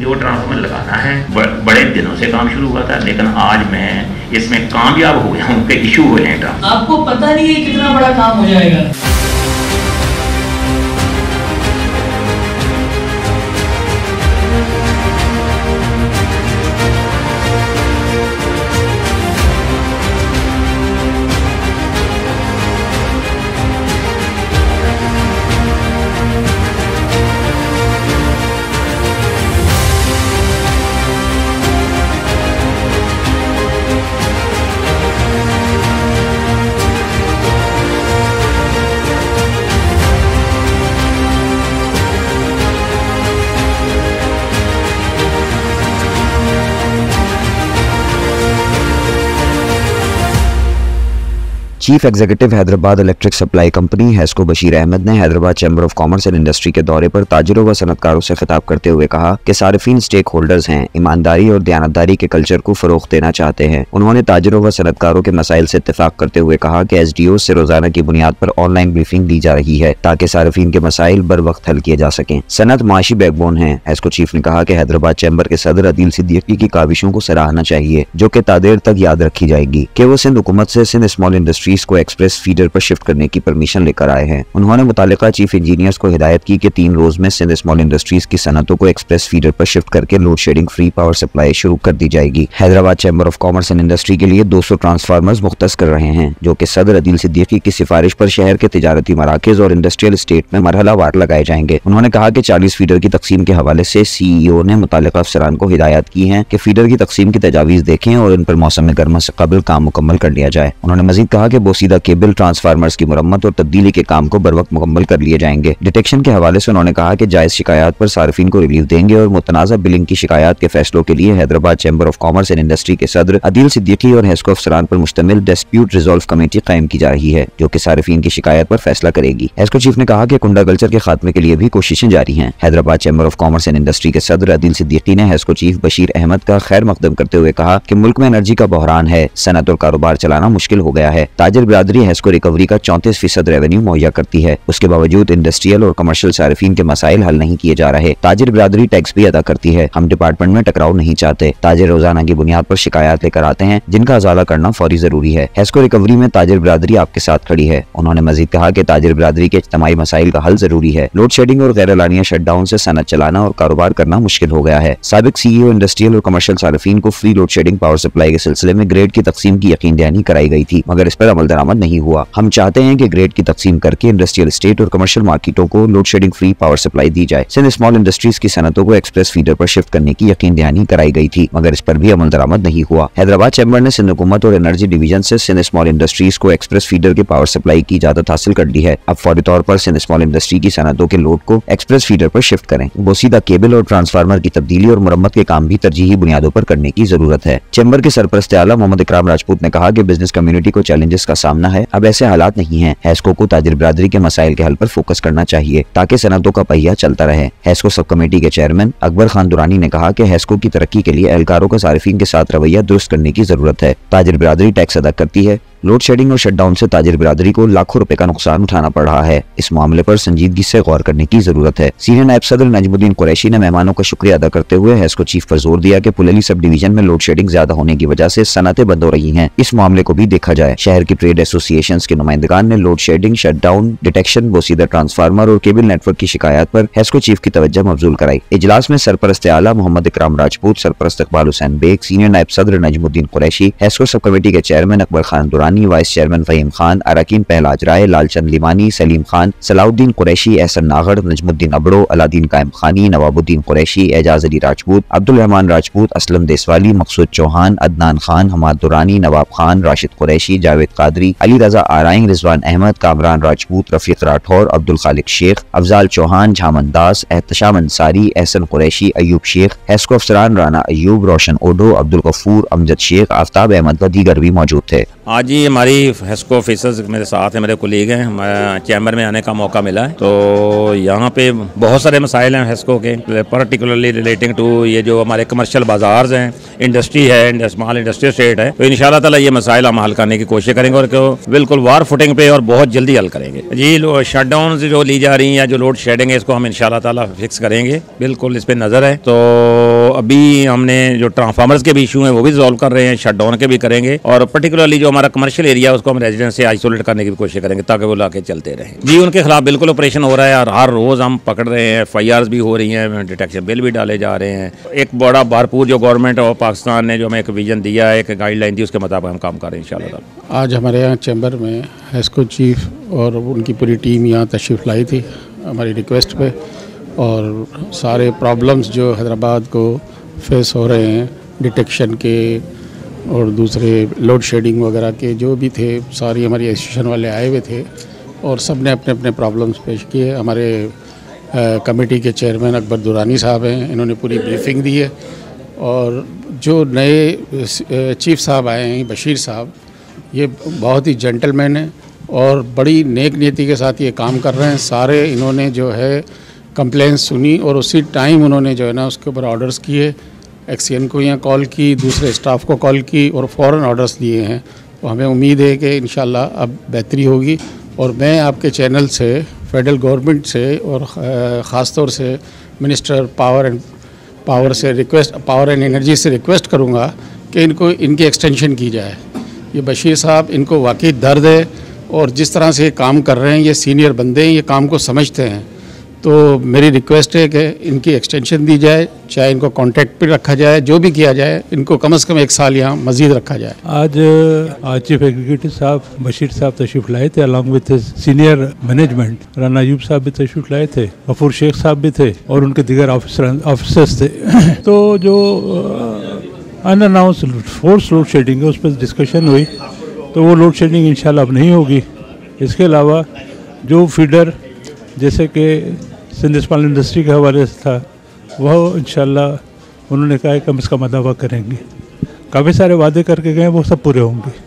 जो ट्रांसफॉर्मर लगाना है बड़े दिनों से काम शुरू हुआ था लेकिन आज मैं इसमें कामयाब हो गया हूँ इशू हुए हैं आपको पता नहीं है कितना बड़ा काम हो जाएगा। Chief executive Hyderabad electric supply company HESCO Bashir Ahmed ने Hyderabad chamber of commerce and industry के दौरे पर ताजरों व सनतकारों से खिताब करते हुए कहा कि सार्फिन स्टेक होल्डर्स हैं, ईमानदारी और दयानतदारी के कल्चर को फरोख देना चाहते हैं। उन्होंने ताजरों व सनतकारों के मसाइल से इतफाक करते हुए कहा कि एस डी ओ से रोज़ाना की बुनियाद पर ऑनलाइन ब्रीफिंग दी जा रही है, ताकि सार्फिन के मसाइल बर वक्त हल किए जा सकें। सनत माशी बैकबोन है, हैस्को चीफ ने कहा कि हैदराबाद चैम्बर के सदर अदील सिद्दीकी की काविशों को सराहना चाहिए, जो कि तादेर तक याद रखी जाएगी। कि वो सिंध हुकूमत से सिंध स्मॉल इंडस्ट्रीज़ को एक्सप्रेस फीडर पर शिफ्ट करने की परमिशन लेकर आए हैं। उन्होंने मुतल चीफ इंजीनियर्स को हिदायत की कि तीन रोज में सिंध स्मॉल इंडस्ट्रीज़ की सनतों को एक्सप्रेस फीडर पर शिफ्ट करके load shedding, free power supply शुरू कर दी जाएगी। Hyderabad chamber of commerce and industry के लिए दो सौ ट्रांसफार्मर मुख्त कर रहे हैं, जो की सदर अदील सिद्दीकी की सिफारिश पर शहर के तजारती मराकज और इंडस्ट्रियल स्टेट में मरहला वार लगाए जाएँगे। उन्होंने कहा की चालीस फीडर की तकसीम के हवाले से सीईओ ने मुतल अफसरान को हिदायत की है की फीडर की तकसीम की तजावीज देखें और इन पर मौसम गर्मा से कबल काम मुकम्मल कर लिया जाए। उन्होंने मजीद कहा की बोसीदा केबल ट्रांसफार्मर्स की मरम्मत और तब्दीली के काम को बर वक्त मुकम्मल कर लिए जाएँगे। डिटेक्शन के हवाले से उन्होंने कहा कि जायज़ शिकायत पर सार्फिन को रिलीफ देंगे और मुतनाज़ा बिलिंग की शिकायत के फैसलों के लिए Hyderabad chamber of commerce and industry के सदर अदील सिद्दीकी और हेस्को अफसरान पर मुश्तमिल डिस्प्यूट रिजोल्व कमेटी कायम की जा रही है, जो की सार्फिन की शिकायत पर फैसला करेगी। हेस्को चीफ ने कहा की कुंडा कल्चर के खात्मे के लिए भी कोशिशें जारी है। Hyderabad chamber of commerce and industry के सदर अदील सिद्दीकी ने हेस्को चीफ बशीर अहमद का खैर मकदम करते हुए कहा की मुल्क में एनर्जी का बहरान है सनत और कारोबार चलाना मुश्किल हो गया है। ताजर बिरादरी हेस्को रिकवरी का चौंतीस फ़ीसद रेवेन्यू मुहैया करती है। उसके बावजूद इंडस्ट्रियल और कमर्शियल सार्फिन के मसाइल हल नहीं किए जा रहे। ताजिर बिरादरी टैक्स भी अदा करती है। हम डिपार्टमेंट में टकराव नहीं चाहते। ताजिर रोज़ाना की बुनियाद पर शिकायत लेकर आते हैं, जिनका अजाला करना फौरी ज़रूरी है। हेस्को रिकवरी में ताजिर बिरादरी आपके साथ खड़ी है। उन्होंने मजीद कहा की ताजिर बिरादरी के इज्तमाही मसाइल का हल ज़रूरी है। लोड शेडिंग और गैर शट डाउन ऐसी सनत चलाना और कारोबार करना मुश्किल हो गया है। सबक सीईओ इंडस्ट्रियल और कमर्शियल सार्फिन को free load shedding power supply के सिलसिले में ग्रेड की तकसीम की यकीन दहानी कराई गई थी। मगर इस पर अमल दरामद नहीं हुआ। हम चाहते हैं कि ग्रेड की तकसीम करके इंडस्ट्रियल स्टेट और कमर्शियल मार्केटों को load shedding free power supply दी जाए। सिंध स्मॉल इंडस्ट्रीज़ की सनतों को एक्सप्रेस फीडर पर शिफ्ट करने की यकीन दहानी कराई गई थी, मगर इस पर भी अमल दरामद नहीं हुआ। हैदराबाद चैम्बर ने सिंध हुकूमत और एनर्जी डिवीज़न से सिंध स्मॉल इंडस्ट्रीज़ को एक्सप्रेस फीडर के पावर सप्लाई की इजाज़त हासिल कर ली है। अब फौरी तौर पर सिंध स्मॉल इंडस्ट्री की सनतों के लोड को एक्सप्रेस फीडर पर शिफ्ट करें। बोसीदा केबल और ट्रांसफार्मर की तब्दीली और मुरम्मत के काम भी तरजीही बुनियादों पर करने की ज़रूरत है। चैम्बर के सरपरस्त आला मोहम्मद इकराम राजपूत ने कहा कि बिज़नेस कम्युनिटी को चैलेंजेस का सामना है। अब ऐसे हालात नहीं है। हैस्को को ताजिर बरादरी के मसाइल के हल पर फोकस करना चाहिए, ताकि सनतों का पहिया चलता रहे। हैस्को सब कमेटी के चेयरमैन अकबर खान दुरानी ने कहा की हैस्को की तरक्की के लिए एहलकारों का सार्फिन के साथ रवैया दुरुस्त करने की ज़रूरत है। ताजिर बिरादरी टैक्स अदा करती है। लोड शेडिंग और शटडाउन से ताजिर बिरादरी को लाखों रुपए का नुकसान उठाना पड़ रहा है। इस मामले पर संजीदगी से गौर करने की ज़रूरत है। सीनियर नायब सदर नजमुद्दीन कुरैशी ने मेहमानों का शुक्रिया अदा करते हुए हैस्को चीफ पर ज़ोर दिया कि पुलेली सब डिवीज़न में लोड शेडिंग ज़्यादा होने की वजह से सनतें बंद हो रही हैं। इस मामले को भी देखा जाए। शहर की ट्रेड एसोसिएशन के नुमाइंदगान ने लोड शेडिंग शटडाउन डिटेक्शन बोसीदा ट्रांसफार्मर और केबल नेटवर्क की शिकायत पर हेस्को चीफ की तवज्जो मबजूल कराई। इजलास में सरपरस्त आला मोहम्मद इकराम राजपूत, सरपरस्त इकबाल हुसैन बेग, सीनियर नायब सदर Najmuddin Qureshi HESCO sub committee के chairman Akbar Khan Durrani vice chairman Faheem Khan, अरकिन Pahlaj Rai, Lalchand Limani, Saleem Khan, Salahuddin Qureshi Ehsan Nagar Najmuddin Abro, Aladdin कायम खानी, नवाबुद्दीन कुरैशी, एजाज अली राजपूत अब्दुल रहमान राजपूत, असलम देसवाली, मकसूद चौहान, अदनान खान, हमाद दुरानी, नवाब खान, राशिद कुरैशी, जावेद कादरी, अली रजा आराइन रिजवान अहमद, कामरान राजपूत, रफीक राठौर, अब्दुल खालिक शेख, अफजाल चौहान, झामन दास, एहतशाम अंसारी एहसन कुरैशी, अयूब शेख हैस्को अफसरान राना अयूब, रोशन ओडो अब्दुल गफूर, अमजद शेख, आफ्ताब अहमद व दीगर भी मौजूद थे। आज ही हमारी हेस्को ऑफिसर्स मेरे साथ हैं, मेरे कोलीग हैं। चैम्बर में आने का मौका मिला है। तो यहाँ पे बहुत सारे मसाइल हैं हेस्को के पर्टिकुलरली रिलेटिंग टू ये जो हमारे कमर्शियल बाजार्स हैं इंडस्ट्री है स्मॉल इंडस्ट्री स्टेट है। तो इन ताला ये मसाइल हम हल करने की कोशिश करेंगे और बिल्कुल वार फुटिंग पे और बहुत जल्दी हल करेंगे। जी शट डाउन जो ली जा रही है जो लोड शेडिंग है, इसको हम इन ताला फिक्स करेंगे। बिल्कुल इस पर नज़र है। तो अभी हमने जो ट्रांसफार्मर्स के भी इशू हैं, वो भी सॉल्व कर रहे हैं शट डाउन के भी करेंगे। और पर्टिकुलरली जो हमारा कमर्शियल एरिया उसको हम रेजिडेंस से आइसोलेट करने की कोशिश करेंगे, ताकि वो लाके चलते रहें। जी, उनके खिलाफ बिल्कुल ऑपरेशन हो रहा है और हर रोज़ हम पकड़ रहे हैं एफआईआर भी हो रही हैं डिटेक्शन बिल भी डाले जा रहे हैं। एक बड़ा भरपूर जो गवर्नमेंट ऑफ़ पाकिस्तान ने जो हमें एक विजन दिया है, एक गाइडलाइन दी, उसके मुताबिक हम काम कर रहे हैं इन आज हमारे यहाँ चैम्बर में हेस्को चीफ और उनकी पूरी टीम यहाँ तशरीफ़ लाई थी, हमारी रिक्वेस्ट पे। और सारे प्रॉब्लम्स जो हैदराबाद को फेस हो रहे हैं डिटेक्शन के और दूसरे लोड शेडिंग वगैरह के जो भी थे, सारी हमारी एसोसिएशन वाले आए हुए थे और सबने अपने अपने प्रॉब्लम्स पेश किए। हमारे कमेटी के चेयरमैन अकबर दुरानी साहब हैं, इन्होंने पूरी ब्रीफिंग दी है। और जो नए चीफ साहब आए हैं, बशीर साहब, ये बहुत ही जेंटलमैन हैं और बड़ी नेक नीति के साथ ये काम कर रहे हैं। सारे इन्होंने जो है कंप्लेंट सुनी और उसी टाइम उन्होंने जो है ना, उसके ऊपर ऑर्डर्स किए। एक्सीएन को यहाँ कॉल की, दूसरे स्टाफ को कॉल की और फ़ौर ऑर्डर्स दिए हैं। तो हमें उम्मीद है कि इन अब बेहतरी होगी और मैं आपके चैनल से फेडरल गवर्नमेंट से और ख़ास तौर से मिनिस्टर पावर एंड पावर से रिक्वेस्ट पावर एंड एनर्जी से रिक्वेस्ट करूँगा कि इनको, इनकी एक्सटेंशन की जाए। ये बशीर साहब, इनको वाकई दर्द है और जिस तरह से ये काम कर रहे हैं, ये सीनियर बंदे हैं, ये काम को समझते हैं। तो मेरी रिक्वेस्ट है कि इनकी एक्सटेंशन दी जाए, चाहे इनको कॉन्टैक्ट पर रखा जाए, जो भी किया जाए, इनको कम से कम एक साल यहाँ मजीद रखा जाए। आज चीफ एग्जीक्यूटिव साहब, बशीर साहब तशरीफ़ लाए थे along with senior management Rana यूब साहब भी तशरीफ़ लाए थे गफूर शेख साहब भी थे, और उनके दिगर ऑफिसर्स थे। तो जो अनअनाउंस फोर्स लोड शेडिंग है, उस पर डिस्कशन हुई। तो वो लोड शेडिंग इंशाल्लाह अब नहीं होगी। इसके अलावा, जो फीडर जैसे कि सिंध इस्पाल इंडस्ट्री के हवाले से था, वह इन उन्होंने कहा कि हम इसका मदावा करेंगे। काफ़ी सारे वादे करके गए, वो सब पूरे होंगे।